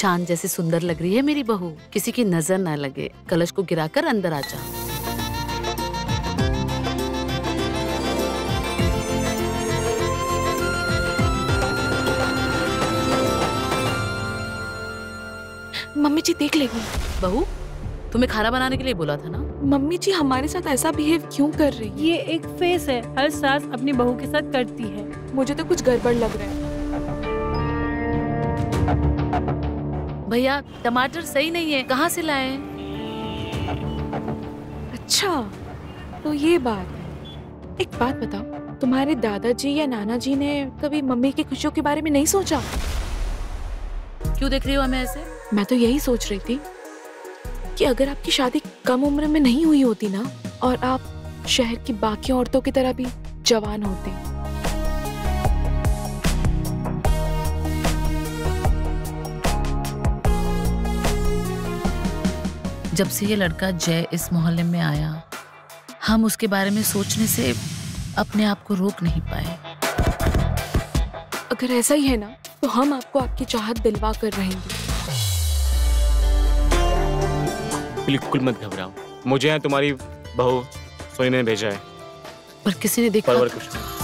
चाँद जैसी सुंदर लग रही है मेरी बहू। किसी की नज़र ना लगे। कलश को गिराकर अंदर आ जा। मम्मी जी देख लेंगी। बहू तुम्हें खाना बनाने के लिए बोला था ना? मम्मी जी हमारे साथ ऐसा बिहेव क्यों कर रही है? ये एक फेस है। हर सास अपनी बहू के साथ करती है। मुझे तो कुछ गड़बड़ लग रहा है। भैया टमाटर सही नहीं है। कहाँ से लाए अच्छा तो ये बात। है एक बात बताओ तुम्हारे दादाजी या नाना जी ने कभी मम्मी की खुशियों के बारे में नहीं सोचा? क्यों देख रही हो हमें ऐसे? मैं तो यही सोच रही थी कि अगर आपकी शादी कम उम्र में नहीं हुई होती ना और आप शहर की बाकी औरतों की तरह भी जवान होते। जब से ये लड़का जय इस मोहल्ले में आया हम उसके बारे में सोचने से अपने आप को रोक नहीं पाए। अगर ऐसा ही है ना तो हम आपको आपकी चाहत दिलवा कर रहेंगे। बिल्कुल मत घबराओ। मुझे यहाँ तुम्हारी बहू सोनी ने भेजा है। पर किसी ने देखा? परवर कुछ नहीं